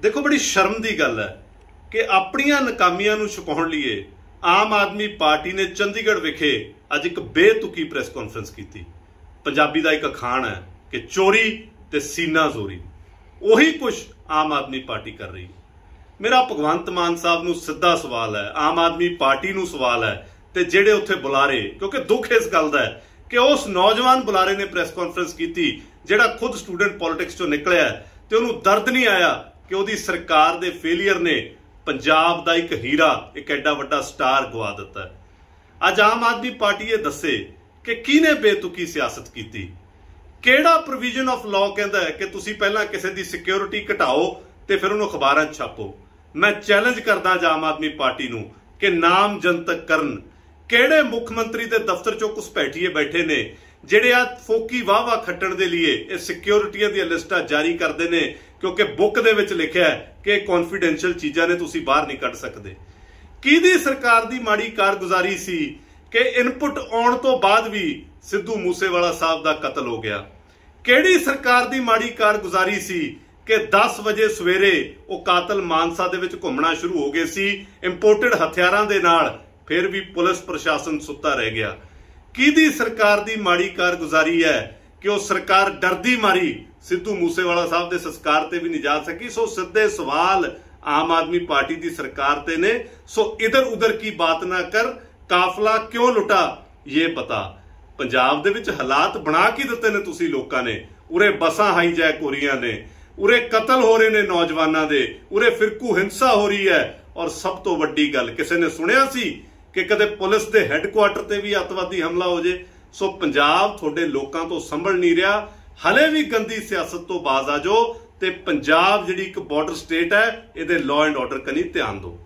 ਦੇਖੋ ਬੜੀ ਸ਼ਰਮ ਦੀ ਗੱਲ ਹੈ ਕਿ ਆਪਣੀਆਂ ਨਾਕਾਮੀਆਂ ਨੂੰ ਛੁਪਾਉਣ ਲਈ ਆਮ ਆਦਮੀ ਪਾਰਟੀ ਨੇ ਚੰਡੀਗੜ੍ਹ ਵਿਖੇ ਅੱਜ ਇੱਕ ਬੇਤੁਕੀ ਪ੍ਰੈਸ ਕਾਨਫਰੰਸ ਕੀਤੀ। ਪੰਜਾਬੀ ਦਾ ਇੱਕ ਅਖਾਣ ਹੈ ਕਿ ਚੋਰੀ ਤੇ ਸੀਨਾ ਜ਼ੋਰੀ। ਉਹੀ ਕੁਝ ਆਮ ਆਦਮੀ ਪਾਰਟੀ ਕਰ ਰਹੀ ਮੇਰਾ ਭਗਵੰਤ ਮਾਨ ਸਾਹਿਬ ਨੂੰ ਸਿੱਧਾ ਸਵਾਲ ਹੈ, ਆਮ ਆਦਮੀ ਪਾਰਟੀ ਨੂੰ ਸਵਾਲ ਹੈ ਤੇ ਜਿਹੜੇ ਉੱਥੇ ਬੁਲਾਰੇ, ਕਿਉਂਕਿ ਦੁੱਖ ਇਸ ਗੱਲ ਦਾ ਹੈ ਕਿ ਉਸ ਨੌਜਵਾਨ ਬੁਲਾਰੇ ਨੇ ਪ੍ਰੈਸ ਕਾਨਫਰੰਸ ਕੀਤੀ ਜਿਹੜਾ ਖੁਦ ਸਟੂਡੈਂਟ ਪੋਲਿਟਿਕਸ ਚੋਂ ਨਿਕਲਿਆ ਤੇ ਉਹਨੂੰ ਦਰਦ ਨਹੀਂ ਆਇਆ ਕਿ ਉਹਦੀ ਸਰਕਾਰ ਦੇ ਫੇਲਿਅਰ ਨੇ ਪੰਜਾਬ ਦਾ ਇੱਕ ਹੀਰਾ, ਇੱਕ ਐਡਾ ਵੱਡਾ ਸਟਾਰ ਗਵਾ ਦਿੱਤਾ ਅੱਜ ਆਮ ਆਦਮੀ ਪਾਰਟੀ ਇਹ ਦੱਸੇ ਕਿ ਕਿਹਨੇ ਬੇਤੁਕੀ ਸਿਆਸਤ ਕੀਤੀ? ਕਿਹੜਾ ਪ੍ਰੋਵੀਜ਼ਨ ਆਫ ਲਾਅ ਕਹਿੰਦਾ ਹੈ ਕਿ ਤੁਸੀਂ ਪਹਿਲਾਂ ਕਿਸੇ ਦੀ ਸਿਕਿਉਰਿਟੀ ਘਟਾਓ ਤੇ ਫਿਰ ਉਹਨੂੰ ਅਖਬਾਰਾਂ 'ਚ ਛਾਪੋ? ਮੈਂ ਚੈਲੰਜ ਕਰਦਾ ਆਮ ਆਦਮੀ ਪਾਰਟੀ ਨੂੰ ਕਿ ਨਾਮ ਜਨਤਕ ਕਰਨ। ਕਿਹੜੇ ਮੁੱਖ ਮੰਤਰੀ ਦੇ ਦਫ਼ਤਰ 'ਚੋਂ ਕੁਝ ਬੈਠੀਏ ਬੈਠੇ ਨੇ, ਜਿਹੜੇ ਆ ਫੋਕੀ ਵਾਵਾ ਖੱਟਣ ਦੇ ਲਈ ਇਹ ਸਿਕਿਉਰਿਟੀਆਂ ਦੀਆਂ ਲਿਸਟਾਂ ਜਾਰੀ ਕਰਦੇ ਨੇ ਕਿਉਂਕਿ ਬੁੱਕ ਦੇ ਵਿੱਚ ਲਿਖਿਆ ਹੈ ਕਿ ਕੌਨਫੀਡੈਂਸ਼ੀਅਲ ਚੀਜ਼ਾਂ ਨੇ ਤੁਸੀਂ ਬਾਹਰ ਨਹੀਂ ਕੱਢ ਸਕਦੇ। ਕਿਹਦੀ ਸਰਕਾਰ ਦੀ ਮਾੜੀ ਕਾਰਗੁਜ਼ਾਰੀ ਸੀ ਕਿ ਇਨਪੁਟ ਆਉਣ ਤੋਂ ਬਾਅਦ ਵੀ ਸਿੱਧੂ ਮੂਸੇਵਾਲਾ ਸਾਹਿਬ ਦਾ ਕਤਲ ਹੋ ਗਿਆ? ਕਿਹੜੀ ਸਰਕਾਰ ਦੀ ਮਾੜੀ ਕਾਰਗੁਜ਼ਾਰੀ ਸੀ ਕਿ 10 ਵਜੇ ਸਵੇਰੇ ਉਹ ਕਾਤਲ ਮਾਨਸਾ ਦੇ ਵਿੱਚ ਘੁੰਮਣਾ ਸ਼ੁਰੂ ਹੋ ਗਏ ਸੀ ਇੰਪੋਰਟਡ ਹਥਿਆਰਾਂ ਦੇ ਨਾਲ ਫਿਰ ਵੀ ਪੁਲਿਸ ਪ੍ਰਸ਼ਾਸਨ ਸੁੱਤਾ ਰਹਿ ਗਿਆ? ਕਿਹਦੀ ਸਰਕਾਰ ਦੀ ਮਾੜੀ ਕਾਰਗੁਜ਼ਾਰੀ ਹੈ ਕਿ ਉਹ ਸਰਕਾਰ ਡਰਦੀ ਮਾਰੀ ਸਿੱਧੂ ਮੂਸੇਵਾਲਾ ਸਾਹਿਬ ਦੇ ਸੰਸਕਾਰ ਤੇ ਵੀ ਨਹੀਂ ਜਾ ਸਕੀ। ਸੋ ਸਿੱਧੇ ਸਵਾਲ ਆਮ ਆਦਮੀ ਪਾਰਟੀ ਦੀ ਸਰਕਾਰ ਤੇ ਨੇ। ਸੋ ਇਧਰ ਉਧਰ ਕੀ ਬਾਤ ਨਾ ਕਰ, ਕਾਫਲਾ ਕਿਉਂ ਲੁੱਟਾ, ਇਹ ਪਤਾ। ਪੰਜਾਬ ਦੇ ਵਿੱਚ ਹਾਲਾਤ ਬਣਾ ਕੇ ਦਿੱਤੇ ਨੇ ਤੁਸੀਂ ਲੋਕਾਂ ਨੇ? ਉਰੇ ਬਸਾਂ ਹਾਈਜੈਕ ਹੋ ਰਹੀਆਂ ਨੇ। ਉਰੇ ਕਤਲ ਹੋ ਰਹੇ ਨੇ ਨੌਜਵਾਨਾਂ ਦੇ। ਉਰੇ ਫਿਰਕੂ ਹਿੰਸਾ ਹੋ ਰਹੀ ਹੈ। ਔਰ ਸਭ ਤੋਂ ਵੱਡੀ ਗੱਲ, ਕਿਸੇ ਨੇ ਸੁਣਿਆ ਸੀ ਕਿ ਕਦੇ ਪੁਲਿਸ ਦੇ ਹੈੱਡਕੁਆਟਰ ਤੇ ਵੀ ਅਤਵਾਦੀ ਹਮਲਾ ਹੋ ਜੇ? ਸੋ ਪੰਜਾਬ ਤੁਹਾਡੇ ਲੋਕਾਂ ਤੋਂ ਸੰਭਲ ਨਹੀਂ ਰਿਹਾ। ਹਲੇ ਵੀ ਗੰਦੀ ਸਿਆਸਤ ਤੋਂ ਬਾਜ਼ ਆ ਜਾਓ ਤੇ ਪੰਜਾਬ ਜਿਹੜੀ ਇੱਕ ਬਾਰਡਰ ਸਟੇਟ ਹੈ, ਇਹਦੇ ਲਾਅ ਐਂਡ ਆਰਡਰ ਕਨੀ ਧਿਆਨ ਦਿਓ।